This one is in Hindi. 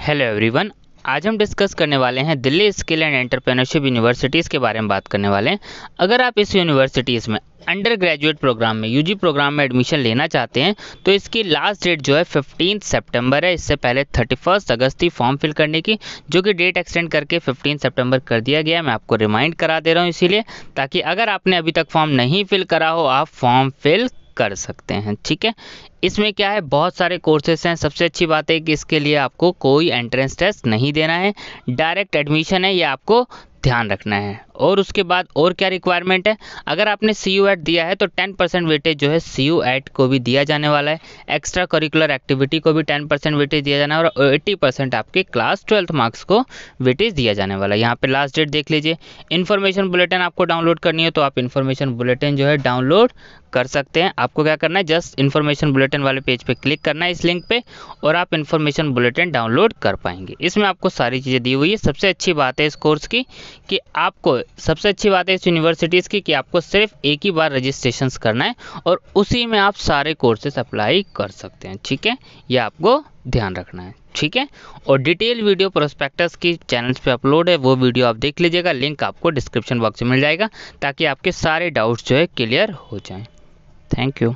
हेलो एवरीवन आज हम डिस्कस करने वाले हैं Delhi skill and entrepreneurship universities के बारे में बात करने वाले हैं। अगर आप इस यूनिवर्सिटीज़ में अंडर ग्रेजुएट प्रोग्राम में यूजी प्रोग्राम में एडमिशन लेना चाहते हैं तो इसकी लास्ट डेट जो है फिफ्टीन सितंबर है। इससे पहले थर्टी फ़र्स्ट अगस्त थी फॉर्म फिल करने की, जो कि डेट एक्सटेंड करके फिफ्टीन सितंबर कर दिया गया मैं आपको रिमाइंड करा दे रहा हूँ इसीलिए, ताकि अगर आपने अभी तक फॉर्म नहीं फिल करा हो, आप फॉर्म फिल कर सकते हैं, ठीक है? इसमें क्या है? बहुत सारे कोर्सेस हैं। सबसे अच्छी बात है कि इसके लिए आपको कोई एंट्रेंस टेस्ट नहीं देना है। डायरेक्ट एडमिशन है, ये आपको ध्यान रखना है। और उसके बाद और क्या रिक्वायरमेंट है? अगर आपने सी यू एट दिया है तो टेन परसेंट वेटेज जो है सी यू एट को भी दिया जाने वाला है। एक्स्ट्रा करिकुलर एक्टिविटी को भी टेन परसेंट वेटेज दिया जाना है और एट्टी परसेंट आपके क्लास ट्वेल्थ मार्क्स को वेटेज दिया जाने वाला है। यहाँ पे लास्ट डेट देख लीजिए। इन्फॉर्मेशन बुलेटिन आपको डाउनलोड करनी है तो आप इन्फॉर्मेशन बुलेटिन जो है डाउनलोड कर सकते हैं। आपको क्या करना है? जस्ट इन्फॉर्मेशन बुलेटिन वाले पेज पे क्लिक करना है इस लिंक पे और आप इन्फॉर्मेशन बुलेटिन डाउनलोड कर पाएँगे। इसमें आपको सारी चीज़ें दी हुई है। सबसे अच्छी बात है इस कोर्स की कि आपको, सबसे अच्छी बात है इस यूनिवर्सिटीज़ की कि आपको सिर्फ़ एक ही बार रजिस्ट्रेशन करना है और उसी में आप सारे कोर्सेस अप्लाई कर सकते हैं। ठीक है? ये आपको ध्यान रखना है। ठीक है? और डिटेल वीडियो प्रोस्पेक्टस की चैनल्स पे अपलोड है। वो वीडियो आप देख लीजिएगा। लिंक आपको डिस्क्रिप्शन बॉक्स में मिल जाएगा ताकि आपके सारे डाउट्स जो है क्लियर हो जाएँ। Thank you